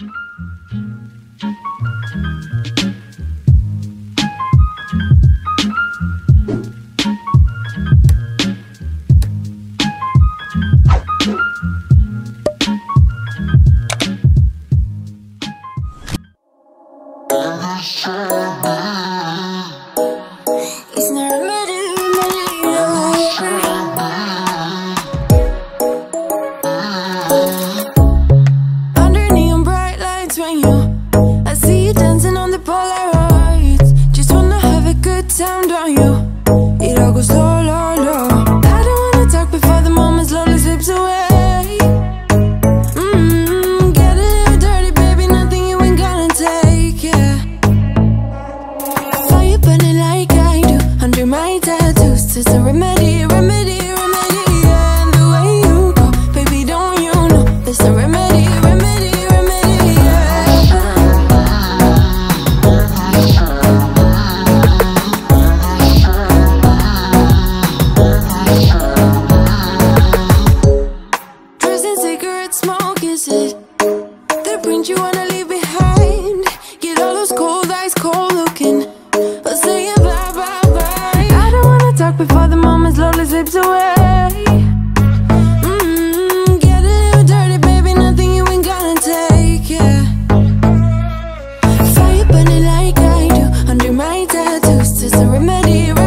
It's I see you dancing on the Polaroids Just wanna have a good time, don't you? It all goes slow it that brings you wanna leave behind? Get all those cold eyes, cold looking, saying bye bye bye. I don't wanna talk before the moment slowly slips away. -hmm. Get a little dirty, baby, nothing you ain't gonna take, yeah. Fire burning like I do under my tattoos, just a remedy.